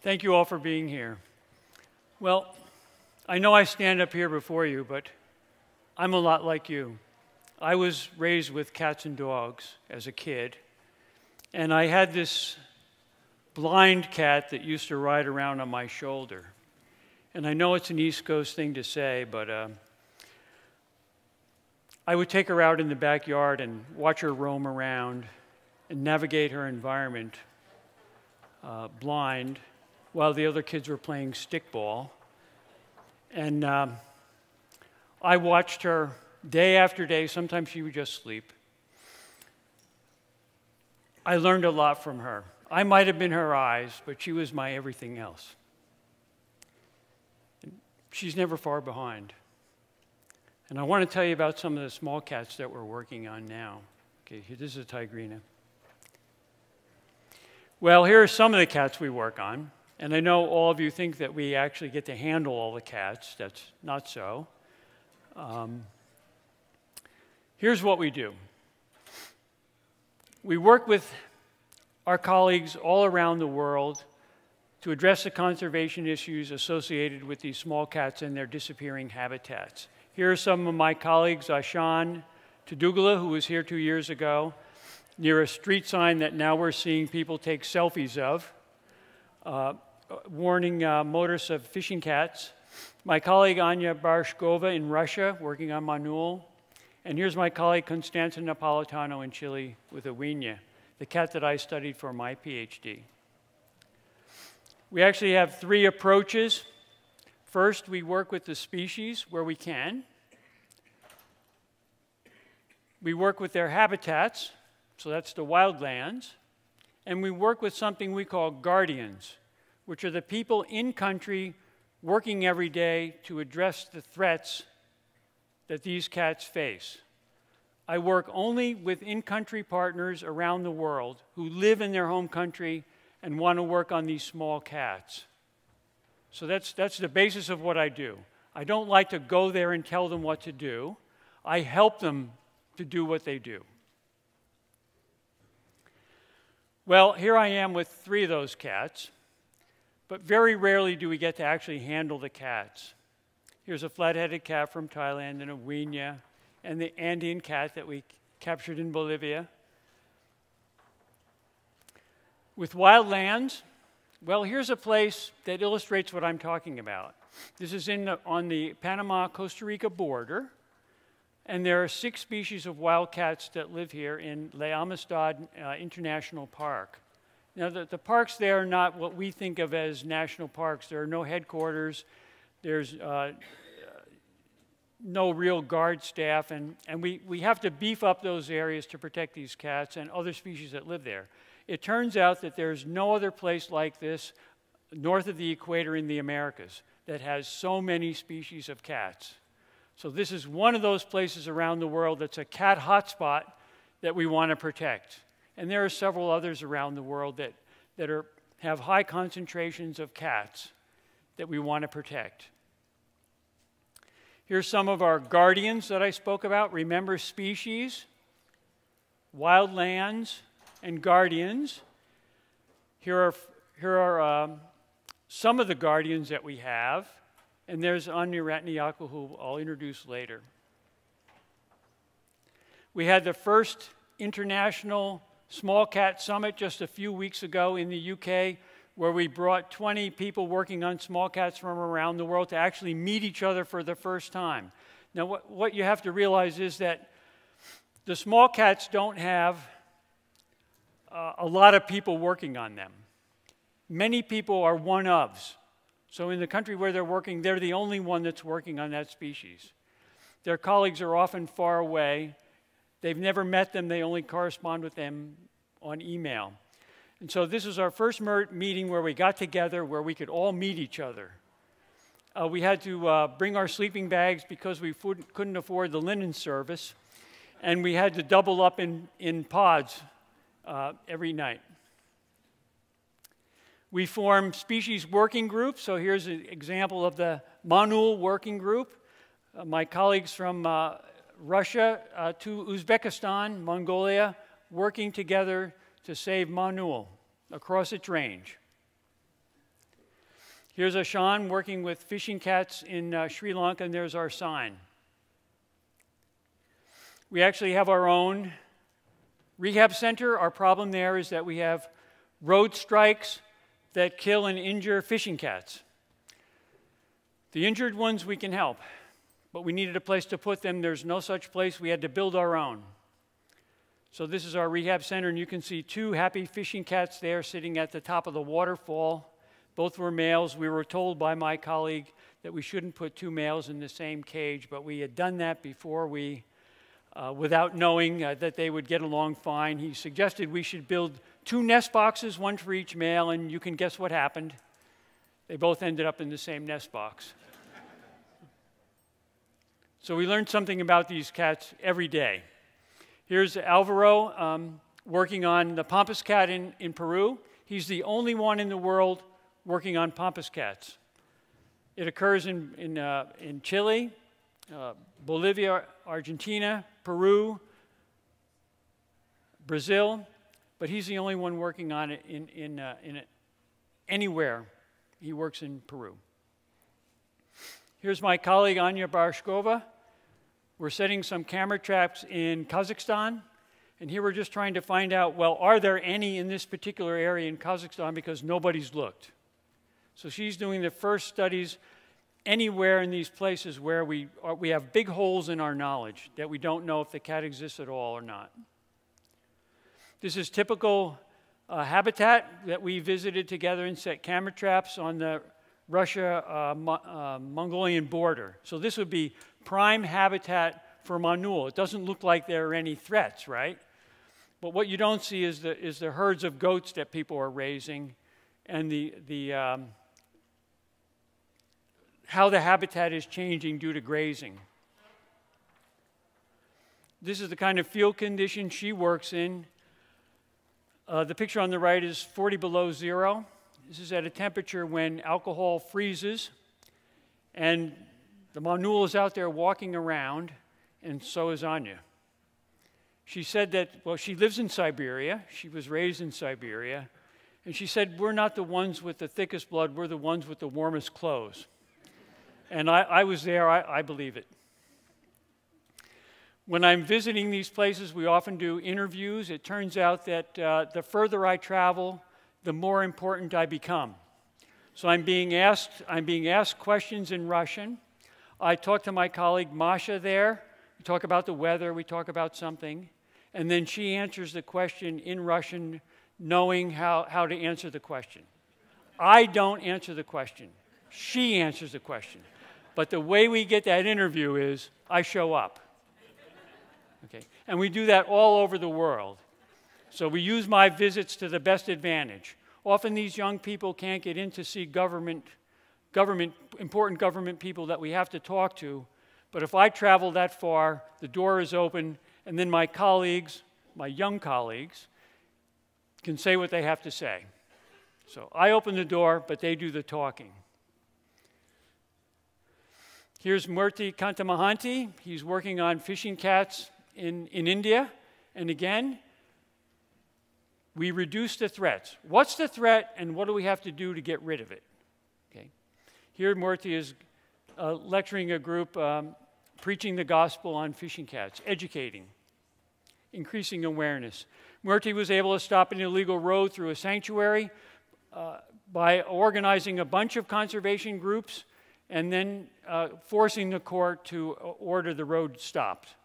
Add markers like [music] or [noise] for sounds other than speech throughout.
Thank you all for being here. Well, I know I stand up here before you, but I'm a lot like you. I was raised with cats and dogs as a kid, and I had this blind cat that used to ride around on my shoulder. And I know it's an East Coast thing to say, but uh, I would take her out in the backyard and watch her roam around and navigate her environment uh, blind while the other kids were playing stickball. And um, I watched her day after day. Sometimes she would just sleep. I learned a lot from her. I might have been her eyes, but she was my everything else. She's never far behind. And I want to tell you about some of the small cats that we're working on now. Okay, this is a tigrina. Well, here are some of the cats we work on. And I know all of you think that we actually get to handle all the cats. That's not so. Um, here's what we do we work with our colleagues all around the world to address the conservation issues associated with these small cats and their disappearing habitats. Here are some of my colleagues, Ashan Thudugala, who was here two years ago, near a street sign that now we're seeing people take selfies of, uh, warning uh, motorists of fishing cats. My colleague Anya Barashkova in Russia, working on Manul. And here's my colleague Constanza Napolitano in Chile with a Awinia, the cat that I studied for my PhD. We actually have three approaches First, we work with the species where we can. We work with their habitats, so that's the wildlands. And we work with something we call guardians, which are the people in country working every day to address the threats that these cats face. I work only with in country partners around the world who live in their home country and want to work on these small cats. So that's, that's the basis of what I do. I don't like to go there and tell them what to do. I help them to do what they do. Well, here I am with three of those cats, but very rarely do we get to actually handle the cats. Here's a flat-headed cat from Thailand and a güiña, and the Andean cat that we captured in Bolivia. With wildlands, well, here's a place that illustrates what I'm talking about. This is in the, on the Panama Costa Rica border, and there are six species of wildcats that live here in La Amistad uh, International Park. Now, the, the parks there are not what we think of as national parks. There are no headquarters, there's uh, no real guard staff, and, and we, we have to beef up those areas to protect these cats and other species that live there. It turns out that there's no other place like this north of the equator in the Americas that has so many species of cats. So this is one of those places around the world that's a cat hotspot that we want to protect. And there are several others around the world that, that are, have high concentrations of cats that we want to protect. Here's some of our guardians that I spoke about. Remember species, wildlands, and guardians. Here are, here are um, some of the guardians that we have, and there's Anya Ratnayaka, who I'll introduce later. We had the first international small cat summit just a few weeks ago in the UK, where we brought 20 people working on small cats from around the world to actually meet each other for the first time. Now, what, what you have to realize is that the small cats don't have uh, a lot of people working on them. Many people are one ofs. So, in the country where they're working, they're the only one that's working on that species. Their colleagues are often far away. They've never met them, they only correspond with them on email. And so, this was our first meeting where we got together where we could all meet each other. Uh, we had to uh, bring our sleeping bags because we couldn't afford the linen service, and we had to double up in, in pods uh, every night. We form species working groups. So here's an example of the Manul working group. Uh, my colleagues from uh, Russia uh, to Uzbekistan, Mongolia, working together to save Manul across its range. Here's Ashan working with fishing cats in uh, Sri Lanka, and there's our sign. We actually have our own rehab center. Our problem there is that we have road strikes that kill and injure fishing cats. The injured ones we can help, but we needed a place to put them. There's no such place. We had to build our own. So, this is our rehab center, and you can see two happy fishing cats there sitting at the top of the waterfall. Both were males. We were told by my colleague that we shouldn't put two males in the same cage, but we had done that before we, uh, without knowing uh, that they would get along fine. He suggested we should build two nest boxes, one for each male, and you can guess what happened. They both ended up in the same nest box. So we learn something about these cats every day. Here's Alvaro um, working on the pampas cat in, in Peru. He's the only one in the world working on pampas cats. It occurs in, in, uh, in Chile, uh, Bolivia, Argentina, Peru, Brazil, but he's the only one working on it in, in, uh, in it anywhere. He works in Peru. Here's my colleague Anya Barashkova. We're setting some camera traps in Kazakhstan. And here we're just trying to find out well, are there any in this particular area in Kazakhstan because nobody's looked? So she's doing the first studies anywhere in these places where we, are, we have big holes in our knowledge that we don't know if the cat exists at all or not. This is typical uh, habitat that we visited together and set camera traps on the Russia uh, Mo uh, Mongolian border. So this would be prime habitat for Manul. It doesn't look like there are any threats, right? But what you don't see is the, is the herds of goats that people are raising and the, the, um, how the habitat is changing due to grazing. This is the kind of field condition she works in. Uh, the picture on the right is 40 below zero. This is at a temperature when alcohol freezes, and the Manul is out there walking around, and so is Anya. She said that, well, she lives in Siberia. She was raised in Siberia. And she said, We're not the ones with the thickest blood, we're the ones with the warmest clothes. And I, I was there, I, I believe it. When I'm visiting these places, we often do interviews. It turns out that uh, the further I travel, the more important I become. So I'm being asked, I'm being asked questions in Russian. I talk to my colleague Masha there. We talk about the weather, we talk about something. And then she answers the question in Russian, knowing how, how to answer the question. I don't answer the question. She answers the question. But the way we get that interview is I show up. Okay? And we do that all over the world. So we use my visits to the best advantage. Often these young people can't get in to see government, government, important government people that we have to talk to. But if I travel that far, the door is open, and then my colleagues, my young colleagues, can say what they have to say. So I open the door, but they do the talking. Here's Murthy Kantimahanti. He's working on fishing cats in, in India. And again, we reduce the threats. What's the threat and what do we have to do to get rid of it? Okay. Here, Murthy is uh, lecturing a group, um, preaching the gospel on fishing cats, educating, increasing awareness. Murthy was able to stop an illegal road through a sanctuary uh, by organizing a bunch of conservation groups and then uh, forcing the court to uh, order the road stopped.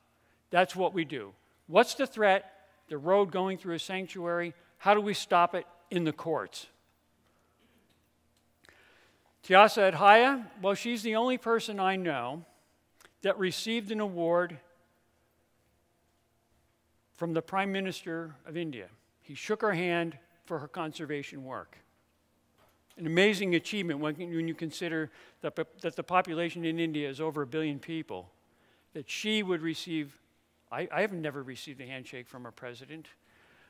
That's what we do. What's the threat? The road going through a sanctuary. How do we stop it in the courts? Tiasa Adhya, well, she's the only person I know that received an award from the Prime Minister of India. He shook her hand for her conservation work. An amazing achievement when, when you consider that, that the population in India is over a billion people. That she would receive, I, I have never received a handshake from a president,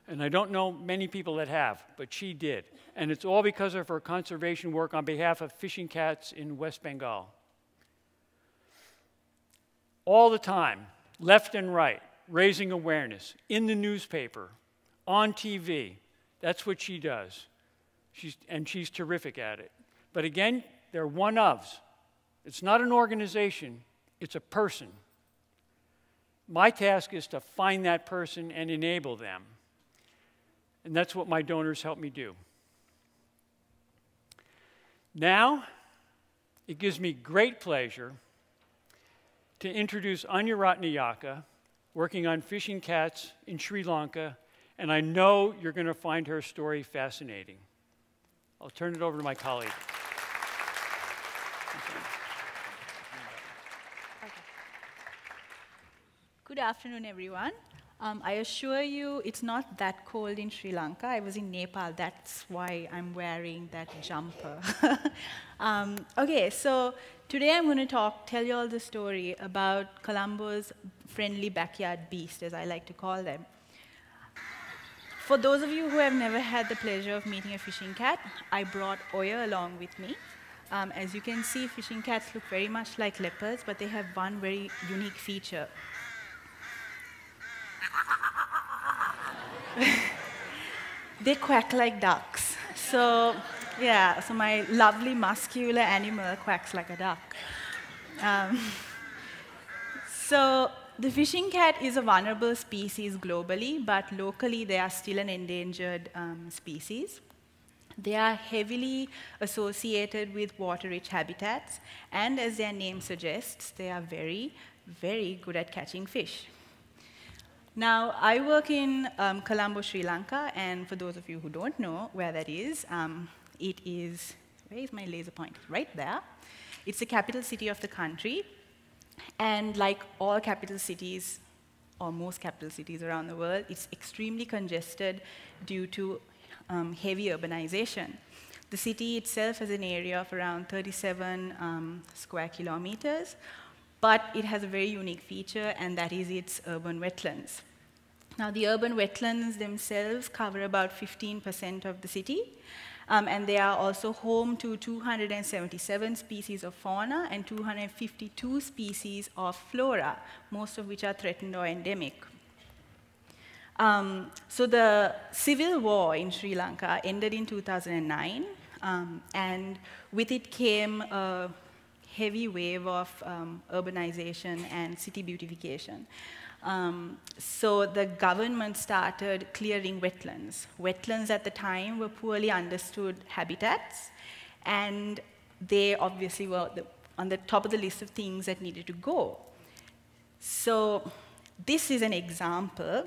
and I don't know many people that have, but she did. And it's all because of her conservation work on behalf of fishing cats in West Bengal. All the time, left and right, raising awareness in the newspaper, on TV. That's what she does. She's, and she's terrific at it. But again, They're one ofs. It's not an organization, it's a person. My task is to find that person and enable them. And that's what my donors help me do. Now, it gives me great pleasure to introduce Anya Ratnayaka, working on fishing cats in Sri Lanka, and I know you're going to find her story fascinating. I'll turn it over to my colleague. Good afternoon, everyone. Um, I assure you it's not that cold in Sri Lanka. I was in Nepal, that's why I'm wearing that jumper. [laughs] um, okay, so today I'm going to talk, tell you all the story about Colombo's friendly backyard beast, as I like to call them. For those of you who have never had the pleasure of meeting a fishing cat, I brought Oya along with me. Um, as you can see, fishing cats look very much like leopards, but they have one very unique feature. They quack like ducks. So, yeah, so my lovely muscular animal quacks like a duck. Um, so, the fishing cat is a vulnerable species globally, but locally they are still an endangered um, species. They are heavily associated with water-rich habitats, and as their name suggests, they are very, very good at catching fish. Now, I work in um, Colombo, Sri Lanka, and for those of you who don't know where that is, um, it is, where is my laser point? Right there. It's the capital city of the country, and like all capital cities, or most capital cities around the world, it's extremely congested due to um, heavy urbanization. The city itself has an area of around 37 um, square kilometers, but it has a very unique feature, and that is its urban wetlands. Now, the urban wetlands themselves cover about 15% of the city, um, and they are also home to 277 species of fauna and 252 species of flora, most of which are threatened or endemic. Um, so the civil war in Sri Lanka ended in 2009, um, and with it came a heavy wave of um, urbanization and city beautification. Um, so the government started clearing wetlands. Wetlands at the time were poorly understood habitats, and they obviously were the, on the top of the list of things that needed to go. So this is an example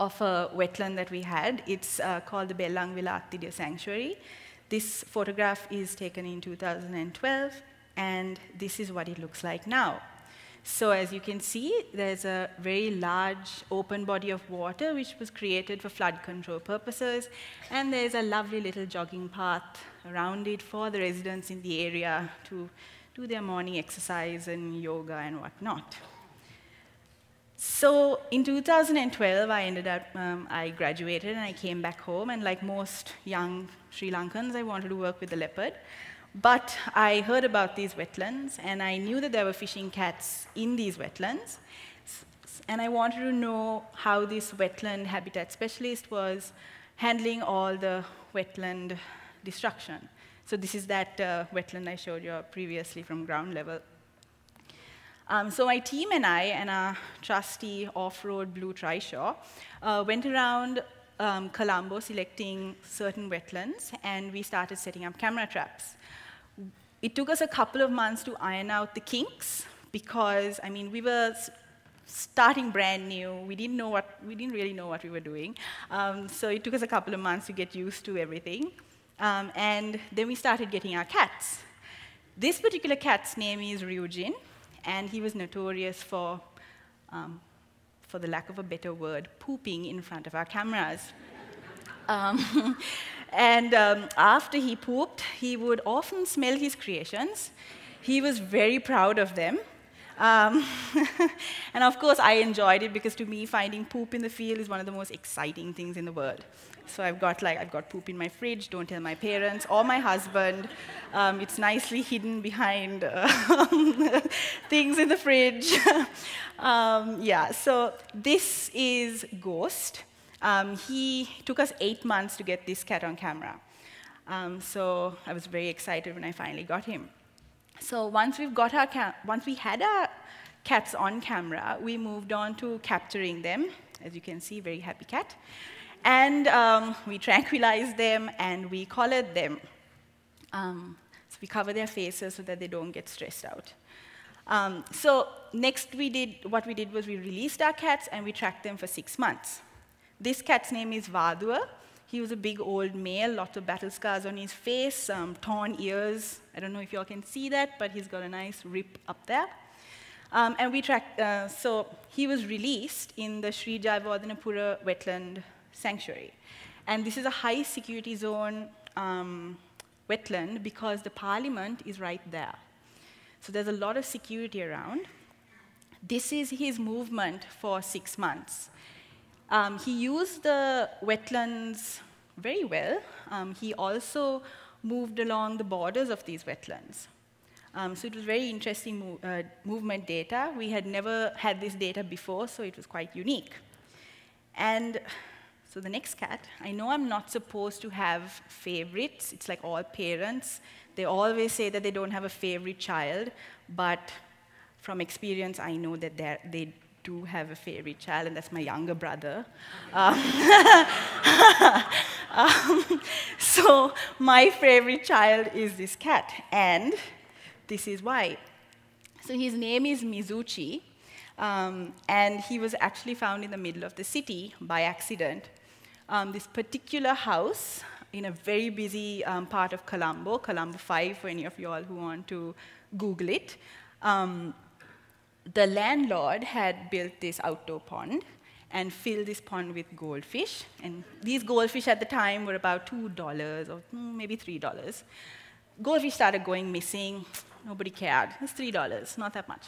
of a wetland that we had. It's uh, called the Bellanwila Attidiya Sanctuary. This photograph is taken in 2012, and this is what it looks like now. So as you can see, there's a very large open body of water which was created for flood control purposes, and there's a lovely little jogging path around it for the residents in the area to do their morning exercise and yoga and whatnot. So in 2012, I ended up, um, I graduated and I came back home, and like most young Sri Lankans, I wanted to work with the leopard. But I heard about these wetlands, and I knew that there were fishing cats in these wetlands. And I wanted to know how this wetland habitat specialist was handling all the wetland destruction. So this is that uh, wetland I showed you previously from ground level. Um, so my team and I and our trusty off-road blue trishaw uh, went around um, Colombo selecting certain wetlands, and we started setting up camera traps. It took us a couple of months to iron out the kinks because, I mean, we were starting brand new. We didn't know what, we didn't really know what we were doing. Um, so it took us a couple of months to get used to everything. Um, and then we started getting our cats. This particular cat's name is Ryujin, and he was notorious for, um, for the lack of a better word, pooping in front of our cameras. [laughs] And um, after he pooped, he would often smell his creations. He was very proud of them. Um, [laughs] and of course, I enjoyed it because to me, finding poop in the field is one of the most exciting things in the world. So I've got like I've got poop in my fridge. Don't tell my parents or my husband. Um, it's nicely hidden behind uh, [laughs] things in the fridge. [laughs] um, yeah. So this is Ghost. Um, he took us eight months to get this cat on camera. Um, so I was very excited when I finally got him. So once we've got our once we had our cats on camera, we moved on to capturing them. As you can see, very happy cat. And um, we tranquilized them and we collared them. Um, so we cover their faces so that they don't get stressed out. Um, so next we did, what we did was we released our cats and we tracked them for six months. This cat's name is Vadua. He was a big old male, lots of battle scars on his face, um, torn ears. I don't know if you all can see that, but he's got a nice rip up there. Um, and we tracked, uh, so he was released in the Sri Jayawardhanapura wetland sanctuary. And this is a high security zone um, wetland because the parliament is right there. So there's a lot of security around. This is his movement for six months. Um, he used the wetlands very well. Um, he also moved along the borders of these wetlands. Um, so it was very interesting mo uh, movement data. We had never had this data before, so it was quite unique. And so the next cat, I know I'm not supposed to have favorites. It's like all parents. They always say that they don't have a favorite child, but from experience, I know that they do have a favorite child, and that's my younger brother. Um, [laughs] um, so my favorite child is this cat, and this is why. So his name is Mizuchi, um, and he was actually found in the middle of the city by accident um, this particular house in a very busy um, part of Colombo, Colombo 5, for any of you all who want to Google it. Um, the landlord had built this outdoor pond and filled this pond with goldfish. And these goldfish at the time were about $2 or hmm, maybe $3. Goldfish started going missing. Nobody cared. It's $3, not that much.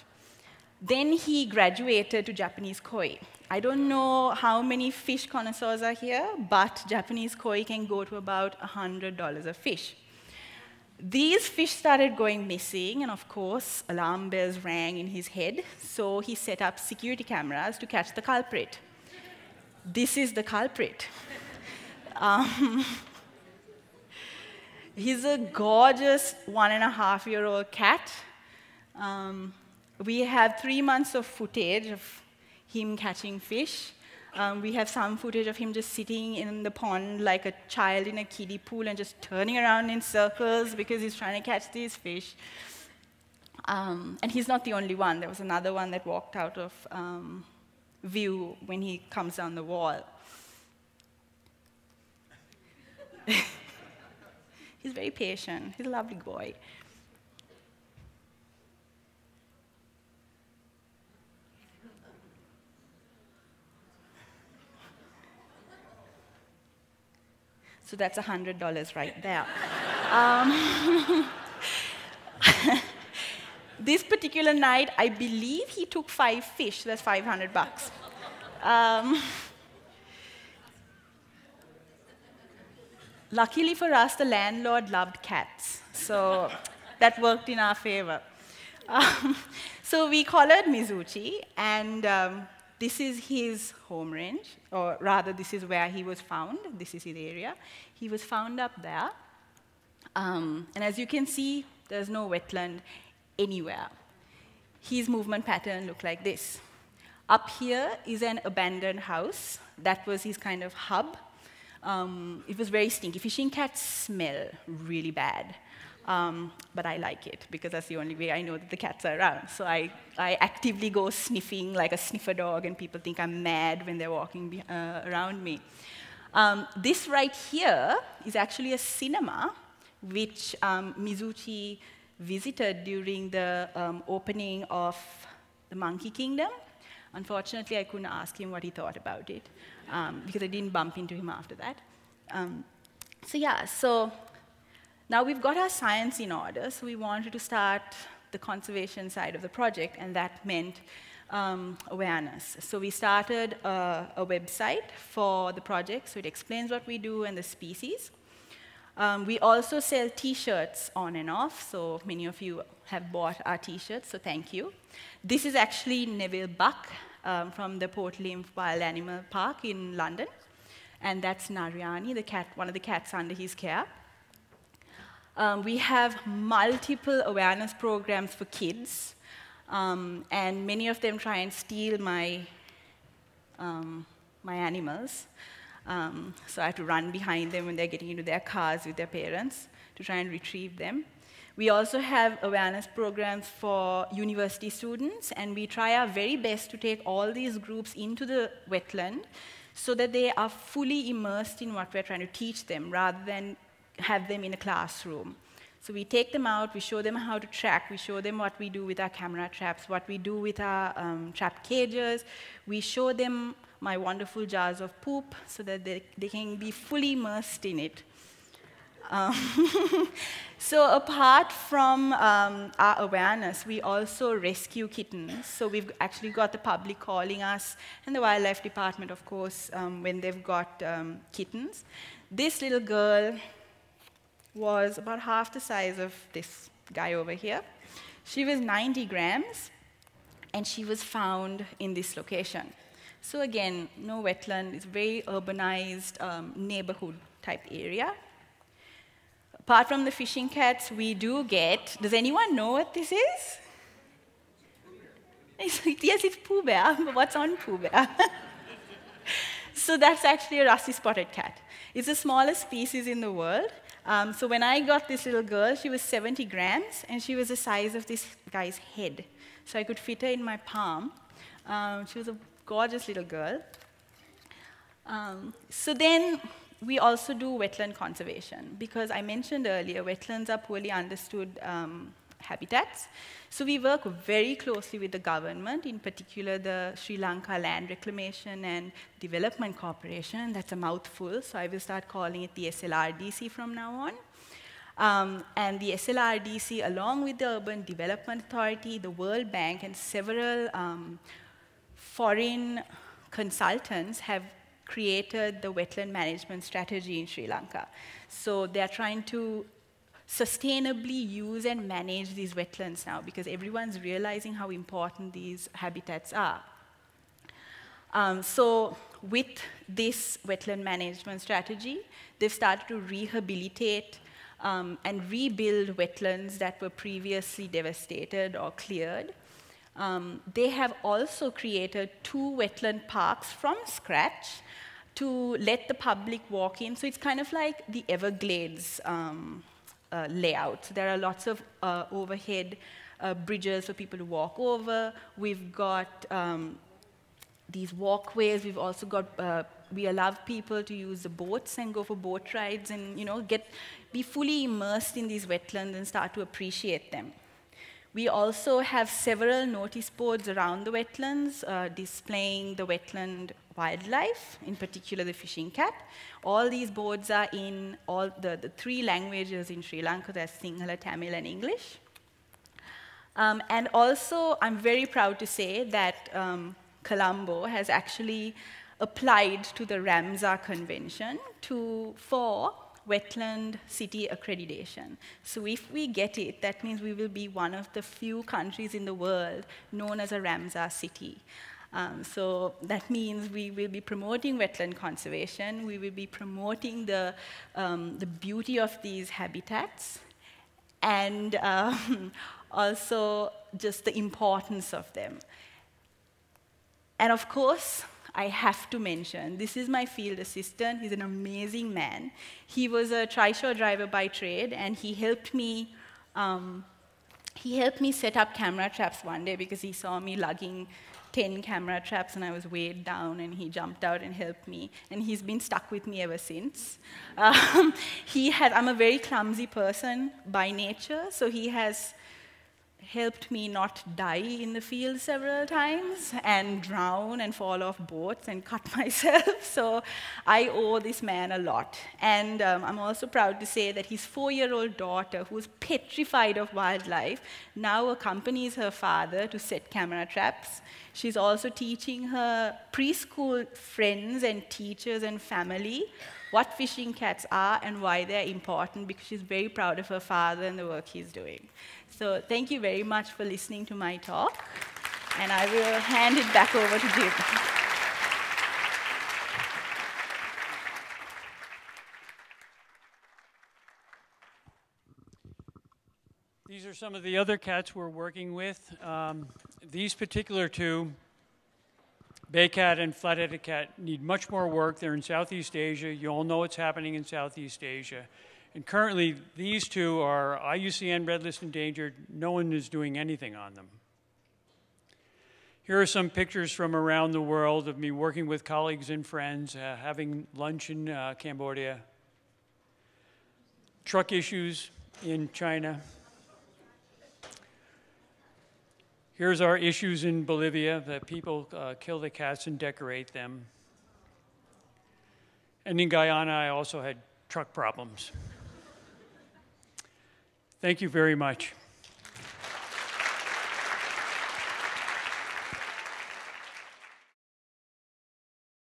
Then he graduated to Japanese koi. I don't know how many fish connoisseurs are here, but Japanese koi can go to about $100 a fish. These fish started going missing, and of course, alarm bells rang in his head, so he set up security cameras to catch the culprit. This is the culprit. [laughs] um, he's a gorgeous one and a half year old cat. Um, we have three months of footage of him catching fish. Um, we have some footage of him just sitting in the pond like a child in a kiddie pool and just turning around in circles because he's trying to catch these fish. Um, and he's not the only one. There was another one that walked out of um, view when he comes down the wall. [laughs] he's very patient. He's a lovely boy. So that's $100 right there. [laughs] um, [laughs] this particular night, I believe he took five fish. That's 500 bucks. Um, luckily for us, the landlord loved cats. So that worked in our favor. Um, so we collared Mizuchi, and um, this is his home range, or rather, this is where he was found. This is his area. He was found up there. Um, and as you can see, there's no wetland anywhere. His movement pattern looked like this. Up here is an abandoned house. That was his kind of hub. Um, it was very stinky. Fishing cats smell really bad. Um, but I like it because that's the only way I know that the cats are around. So I, I actively go sniffing like a sniffer dog, and people think I'm mad when they're walking uh, around me. Um, this right here is actually a cinema which um, Mizuchi visited during the um, opening of the Monkey Kingdom. Unfortunately, I couldn't ask him what he thought about it um, because I didn't bump into him after that. Um, so yeah, so now we've got our science in order, so we wanted to start the conservation side of the project, and that meant um, awareness. So we started a, a, website for the project, so it explains what we do and the species. Um, we also sell t-shirts on and off, so many of you have bought our t-shirts, so thank you. This is actually Neville Buck um, from the Port Lympne Wild Animal Park in London, and that's Nariani, the cat, one of the cats under his care. Um, we have multiple awareness programs for kids, um, and many of them try and steal my, um, my animals. Um, so I have to run behind them when they're getting into their cars with their parents to try and retrieve them. We also have awareness programs for university students, and we try our very best to take all these groups into the wetland so that they are fully immersed in what we're trying to teach them rather than have them in a classroom. So we take them out, we show them how to track, we show them what we do with our camera traps, what we do with our um, trap cages. We show them my wonderful jars of poop so that they, they can be fully immersed in it. Um, [laughs] so apart from um, our awareness, we also rescue kittens. So we've actually got the public calling us, and the wildlife department, of course, um, when they've got um, kittens. This little girl was about half the size of this guy over here. She was 90 grams, and she was found in this location. So again, no wetland, it's a very urbanized um, neighborhood type area. Apart from the fishing cats, we do get, does anyone know what this is? [laughs] yes, it's Pooh Bear, but [laughs] what's on Pooh Bear? [laughs] so that's actually a rusty spotted cat. It's the smallest species in the world. Um, so when I got this little girl, she was 70 grams, and she was the size of this guy's head. So I could fit her in my palm. Um, she was a gorgeous little girl. Um, so then we also do wetland conservation because I mentioned earlier, wetlands are poorly understood um, habitats. So we work very closely with the government, in particular the Sri Lanka Land Reclamation and Development Corporation. That's a mouthful, so I will start calling it the SLRDC from now on. Um, and the SLRDC, along with the Urban Development Authority, the World Bank, and several um, foreign consultants have created the wetland management strategy in Sri Lanka. So they're trying to sustainably use and manage these wetlands now because everyone's realizing how important these habitats are. Um, so with this wetland management strategy, they've started to rehabilitate um, and rebuild wetlands that were previously devastated or cleared. Um, they have also created two wetland parks from scratch to let the public walk in. So it's kind of like the Everglades um, uh, layout. There are lots of uh, overhead uh, bridges for people to walk over. We've got um, these walkways. We've also got, uh, we allow people to use the boats and go for boat rides and, you know, get, be fully immersed in these wetlands and start to appreciate them. We also have several notice boards around the wetlands uh, displaying the wetland wildlife, in particular the fishing cat. All these boards are in all the, the three languages in Sri Lanka, that's Sinhala, Tamil, and English. Um, and also, I'm very proud to say that um, Colombo has actually applied to the Ramsar Convention to, for wetland city accreditation. So if we get it, that means we will be one of the few countries in the world known as a Ramsar city. Um, so that means we will be promoting wetland conservation, we will be promoting the, um, the beauty of these habitats, and um, [laughs] also just the importance of them. And of course, I have to mention, this is my field assistant. He's an amazing man. He was a trishaw driver by trade, and he helped me. Um, he helped me set up camera traps one day because he saw me lugging 10 camera traps and I was weighed down and he jumped out and helped me. And he's been stuck with me ever since. [laughs] Um, he had, I'm a very clumsy person by nature, so he has helped me not die in the field several times and drown and fall off boats and cut [laughs] myself. so I owe this man a lot. And um, I'm also proud to say that his four year old daughter, who's petrified of wildlife, now accompanies her father to set camera traps. She's also teaching her preschool friends and teachers and family what fishing cats are and why they're important because she's very proud of her father and the work he's doing. So thank you very much for listening to my talk. And I will hand it back over to Jim. These are some of the other cats we're working with. Um, these particular two, Bay cat and flat-headed cat, need much more work. They're in Southeast Asia. You all know what's happening in Southeast Asia. And currently, these two are IUCN Red List endangered. No one is doing anything on them. Here are some pictures from around the world of me working with colleagues and friends, uh, having lunch in uh, Cambodia, truck issues in China. Here's our issues in Bolivia that people uh, kill the cats and decorate them. And in Guyana, I also had truck problems. Thank you very much.